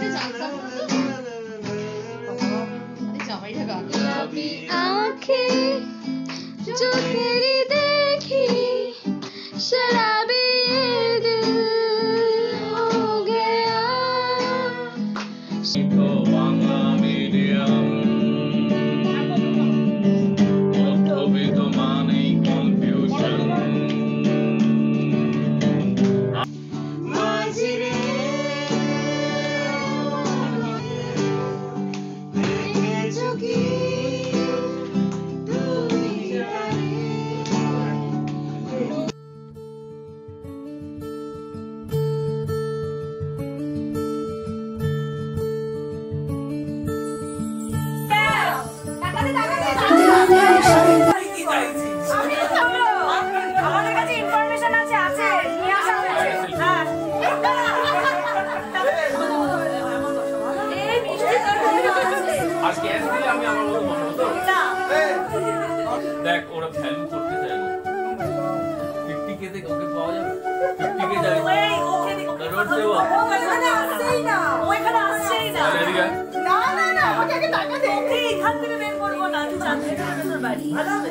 这讲什么？哦，你讲回这个。দেখ ওরা ভ্যালু করতে চায় না। ফিফটি কে থেকে ওকে পাওয়া যাবে? ফিফটি কে যাবে ওকে এখানে আসছেই না। না। না না না আমাকে আগে টাকা দে। ওকে এখান থেকে বের করব না তুই জানতে বাড়ি। ভালো হবে?